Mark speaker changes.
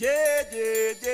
Speaker 1: Yeah, yeah, yeah.